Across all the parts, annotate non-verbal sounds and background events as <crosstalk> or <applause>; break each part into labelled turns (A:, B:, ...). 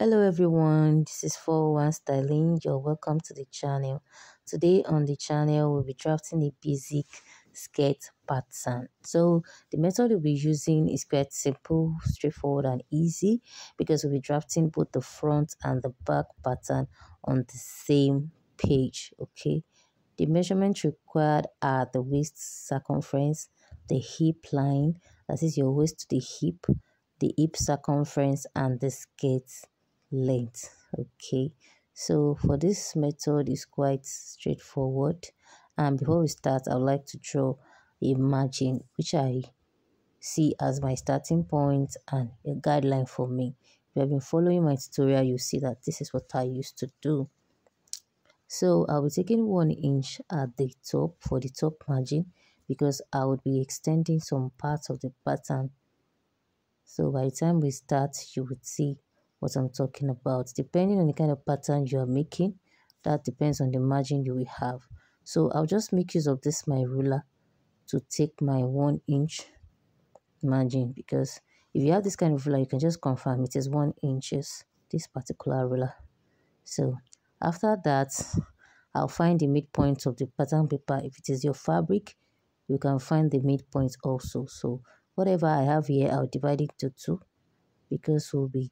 A: hello everyone. This is 401 styling. You're welcome to the channel. Today on the channel we'll be drafting a basic skirt pattern. So the method we'll be using is quite simple straightforward and easy because we'll be drafting both the front and the back pattern on the same page okay? The measurements required are the waist circumference the hip line that is your waist to the hip the hip circumference and the skirt length okay? So for this method is quite straightforward. And before we start i would like to draw a margin which i see as my starting point and a guideline for me. If you have been following my tutorial you see that this is what i used to do. So i'll be taking one inch at the top for the top margin because i would be extending some parts of the pattern. So by the time we start you would see what I'm talking about. Depending on the kind of pattern you are making, that depends on the margin you will have. So I'll just make use of this my ruler to take my one inch margin because if you have this kind of ruler, you can just confirm it is one inches, this particular ruler. So after that, I'll find the midpoint of the pattern paper. If it is your fabric, you can find the midpoint also. So whatever I have here, I'll divide it to two because we'll be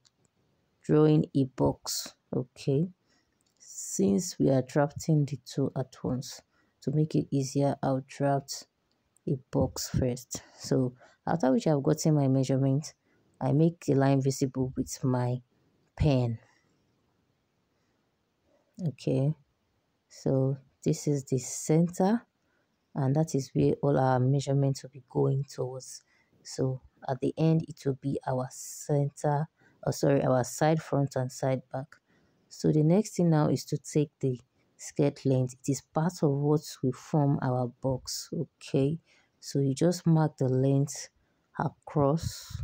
A: drawing a box okay? Since we are drafting the two at once to make it easier i'll draft a box first. So after which i've gotten my measurement i make the line visible with my pen okay? So this is the center and that is where all our measurements will be going towards. So at the end it will be our center oh sorry our side front and side back. So the next thing now is to take the skirt length. It is part of what will form our box okay? So you just mark the length across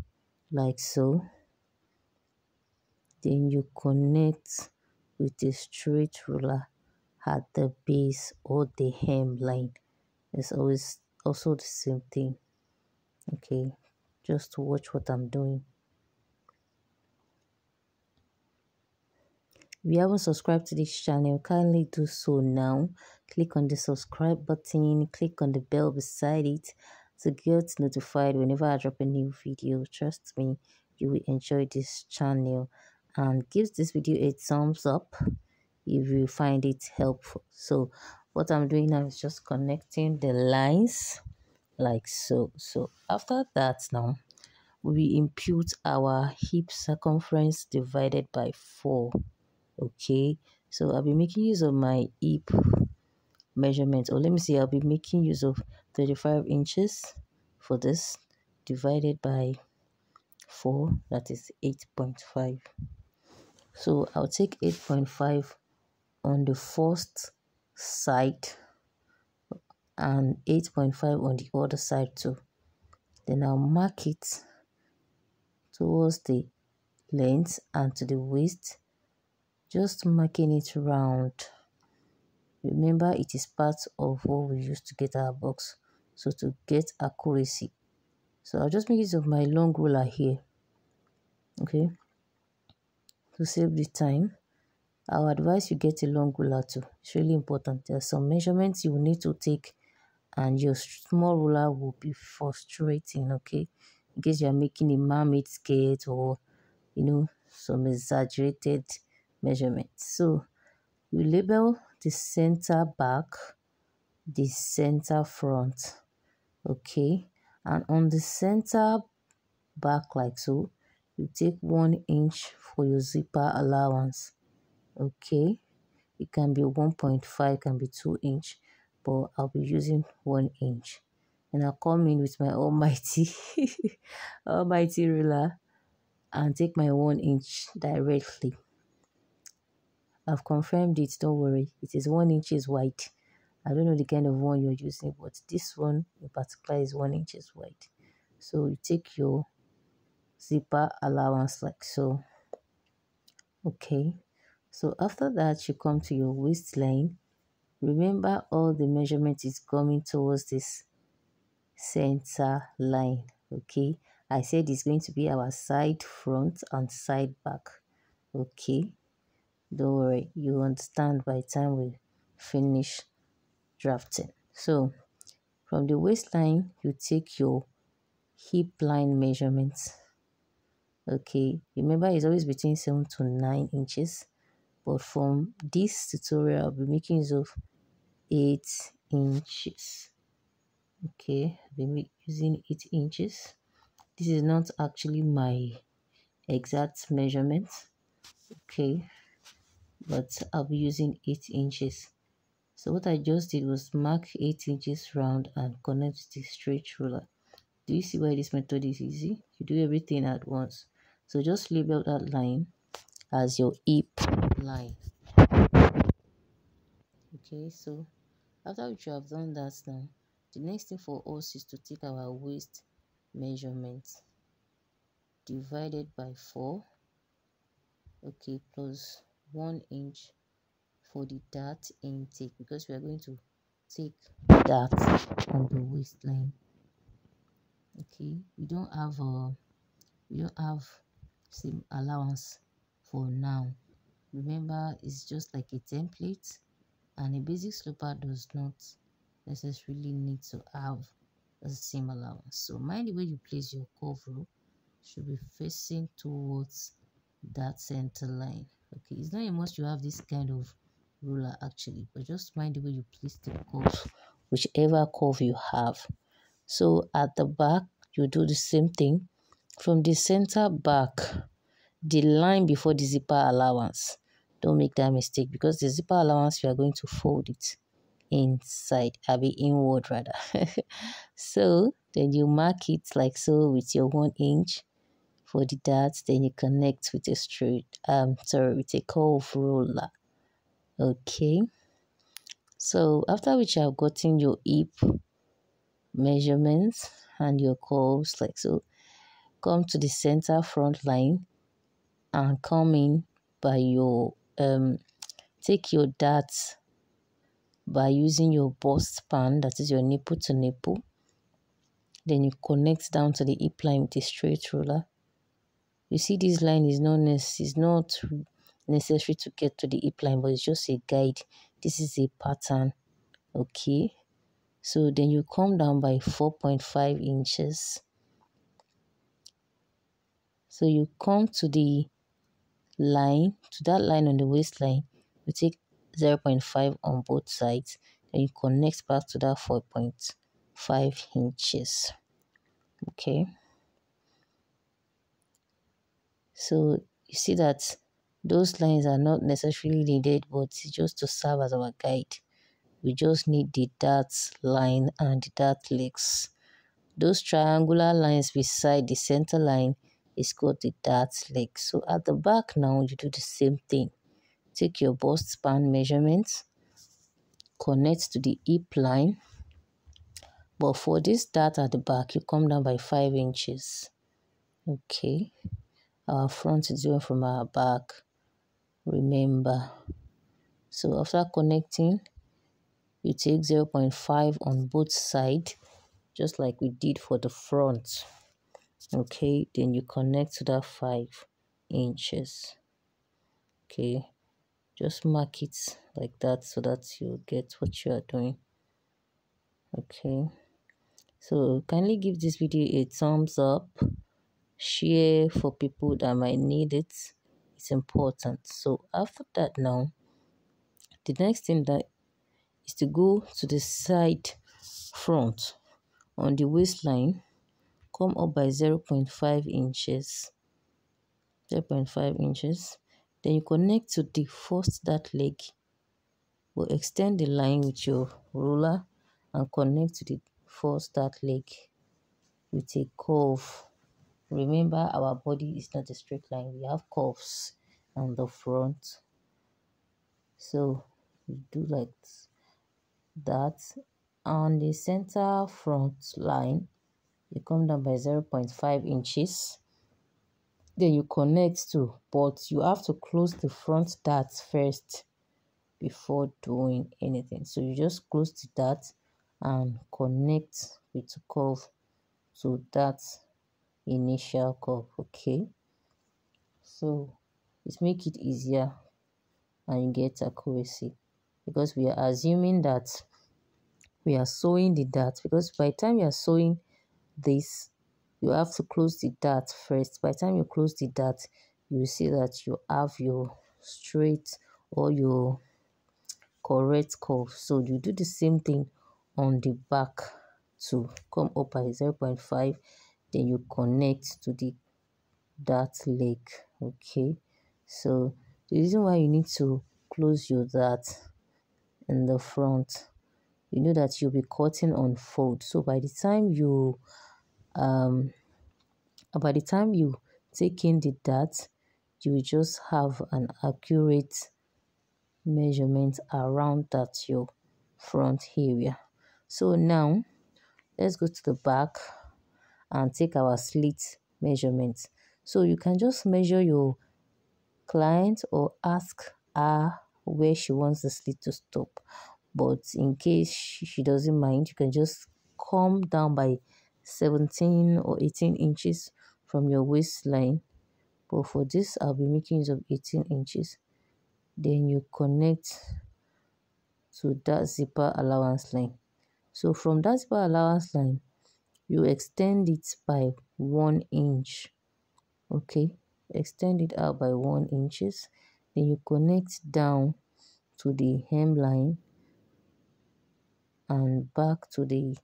A: like so. Then you connect with a straight ruler at the base or the hemline. It's always also the same thing okay? Just watch what i'm doing If you haven't subscribed to this channel, kindly do so now. Click on the subscribe button, click on the bell beside it to get notified whenever I drop a new video. Trust me, you will enjoy this channel and give this video a thumbs up if you find it helpful. So what I'm doing now is just connecting the lines like so. So after that now, we impute our hip circumference divided by 4 okay? So i'll be making use of my hip measurement. Or let me see. I'll be making use of 35 inches for this divided by 4 that is 8.5 so i'll take 8.5 on the first side and 8.5 on the other side too. Then i'll mark it towards the length and to the waist just marking it round. Remember it is part of what we use to get our box. So to get accuracy. So i'll just make use of my long ruler here. Okay. To save the time i'll advise you get a long ruler too. It's really important. There are some measurements you need to take and your small ruler will be frustrating okay? In case you are making a mermaid skirt or you know some exaggerated measurement. So we label the center back, the center front, okay? And on the center back like so, you take one inch for your zipper allowance, okay? It can be 1.5, can be 2 inch, but I'll be using 1 inch. And I'll come in with my <laughs> almighty, almighty ruler and take my 1 inch directly I've confirmed it, don't worry. It is one inches wide. I don't know the kind of one you're using, but this one in particular is one inches wide. So you take your zipper allowance like so. Okay. So after that, you come to your waistline. Remember all the measurement is coming towards this center line. Okay. I said it's going to be our side front and side back. okay don't worry you understand by the time we finish drafting. So from the waistline you take your hip line measurements okay remember it's always between 7 to 9 inches but from this tutorial i'll be making use of 8 inches. Okay i'll be using 8 inches. This is not actually my exact measurement. Okay but i'll be using 8 inches. So what i just did was mark 8 inches round and connect the straight ruler. Do you see why this method is easy? You do everything at once. So just label that line as your hip line. Okay so after which you have done that now the next thing for us is to take our waist measurement. Divided by 4 okay plus 1 inch for the dart intake because we are going to take that on the waistline. Okay we don't have a we don't have seam allowance for now. Remember it's just like a template and a basic sloper does not necessarily need to have a seam allowance. So mind the way you place your curve should be facing towards that center line okay it's not a must you have this kind of ruler actually but just mind the way you place the curve whichever curve you have. So at the back you do the same thing. From the center back the line before the zipper allowance. Don't make that mistake because the zipper allowance you are going to fold it inside i be inward rather. <laughs> So then you mark it like so with your one inch for the dots, then you connect with a straight um sorry with a curve ruler okay. So after which i've gotten your hip measurements and your curves like so come to the center front line and come in by your um take your darts by using your bust span that is your nipple to nipple. Then you connect down to the hip line with a straight ruler you see this line is not is not necessary to get to the hip line but it's just a guide. This is a pattern okay? So then you come down by 4.5 inches. So you come to the line to that line on the waistline you take 0.5 on both sides. And you connect back to that 4.5 inches okay so you see that those lines are not necessarily needed but just to serve as our guide. We just need the dart line and the dart legs those triangular lines beside the center line is called the dart leg so at the back now you do the same thing. Take your bust span measurements connect to the hip line. But for this dart at the back you come down by 5 inches. Okay our front is different from our back remember. So after connecting you take 0.5 on both sides just like we did for the front. Okay then you connect to that 5 inches. Okay just mark it like that so that you get what you are doing. Okay so kindly give this video a thumbs up share for people that might need it. It's important. So after that now the next thing that is to go to the side front on the waistline come up by 0.5 inches 0.5 inches. Then you connect to the first dart leg. Will extend the line with your ruler and connect to the first dart leg with a curve Remember, our body is not a straight line. We have curves on the front. So we do like that. On the center front line, you come down by 0.5 inches. Then you connect to, but you have to close the front dart first before doing anything. So you just close the dart and connect with the curve to that initial curve okay? So it make it easier and you get accuracy because we are assuming that we are sewing the dart because by the time you are sewing this you have to close the dart first. By the time you close the dart you see that you have your straight or your correct curve. So you do the same thing on the back to come up by 0.5 then you connect to the dart leg okay? So the reason why you need to close your dart in the front you know that you'll be cutting on fold. So by the time you um by the time you take in the dart you just have an accurate measurement around that your front area. So now let's go to the back and take our slit measurement. So you can just measure your client or ask her where she wants the slit to stop. But in case she doesn't mind you can just come down by 17 or 18 inches from your waistline. But for this i'll be making use of 18 inches. Then you connect to that zipper allowance line. So from that zipper allowance line you extend it by one inch okay? Extend it out by one inches then you connect down to the hemline and back to the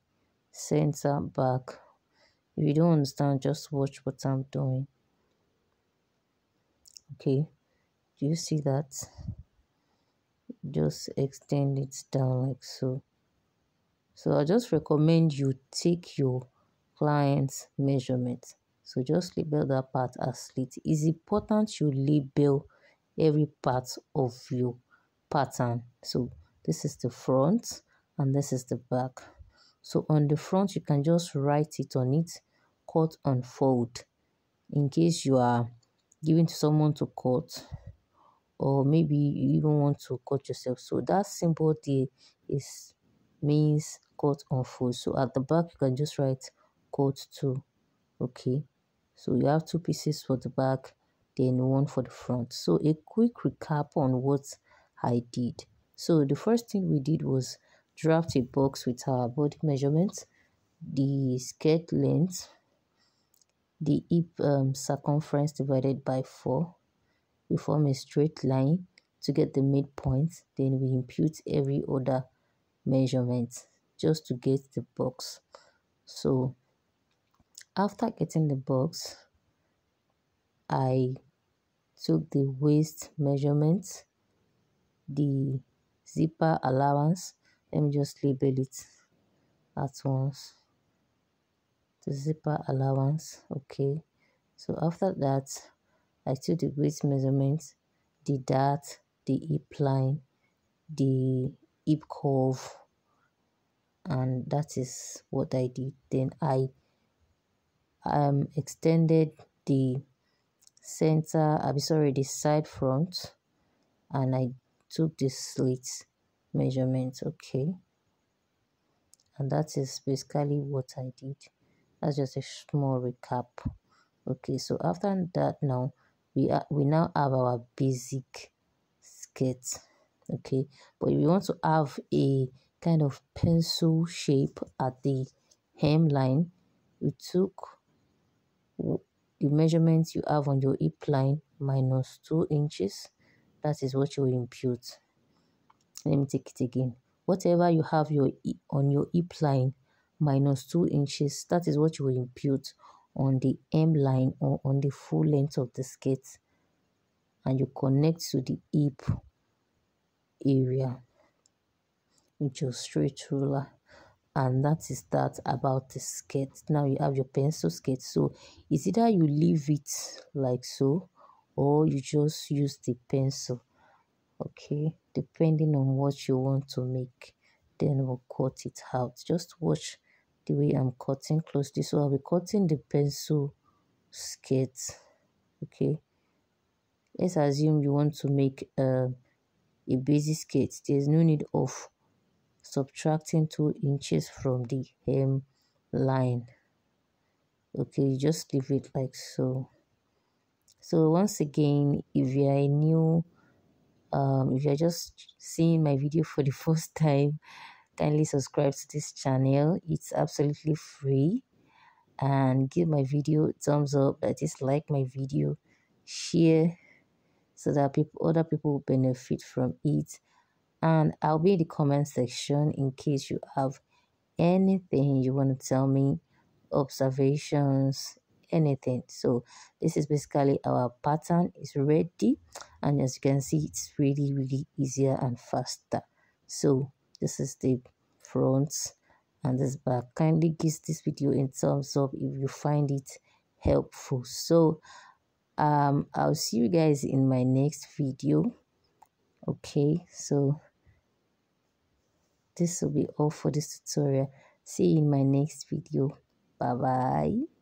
A: center back. If you don't understand just watch what i'm doing okay? Do you see that? Just extend it down like so so i just recommend you take your client's measurement. So just label that part as slit. It's important you label every part of your pattern. So this is the front and this is the back. So on the front you can just write it on it cut and fold. In case you are giving to someone to cut or maybe you even want to cut yourself. So that symbol there is means cut on fold so at the back you can just write cut two okay? So you have two pieces for the back then one for the front. So a quick recap on what i did. So the first thing we did was draft a box with our body measurements the skirt length the hip um, circumference divided by 4 we form a straight line to get the midpoint. Then we impute every other measurement just to get the box. So after getting the box i took the waist measurement the zipper allowance. Let me just label it at once. The zipper allowance okay. So after that i took the waist measurement the dart the hip line the hip curve and that is what i did. Then i um extended the center i'm sorry the side front and i took the slit measurement okay? And that is basically what i did. That's just a small recap okay? So after that now we are we now have our basic skirt okay? But you want to have a kind of pencil shape at the hemline. You took the measurements you have on your hip line minus 2 inches. That is what you will impute. Let me take it again. Whatever you have your on your hip line minus 2 inches that is what you will impute on the hem line or on the full length of the skirt. And you connect to the hip area straight ruler. And that is that about the skirt. Now you have your pencil skirt. So it's either you leave it like so or you just use the pencil? Okay depending on what you want to make then we'll cut it out. Just watch the way i'm cutting closely. So i'll be cutting the pencil skirt. Okay let's assume you want to make uh, a basic skirt. There's no need of subtracting 2 inches from the hem line. Okay just leave it like so. So once again if you are new um if you're just seeing my video for the <laughs> first time kindly subscribe to this channel. It's absolutely free. And give my video thumbs up that is like my video share so that people other people benefit from it and i'll be in the comment section in case you have anything you want to tell me observations anything. So this is basically our pattern. Is ready and as you can see it's really really easier and faster. So this is the front and this back. Kindly give this video in thumbs up if you find it helpful. So um i'll see you guys in my next video. Okay so this will be all for this tutorial. See you in my next video. Bye bye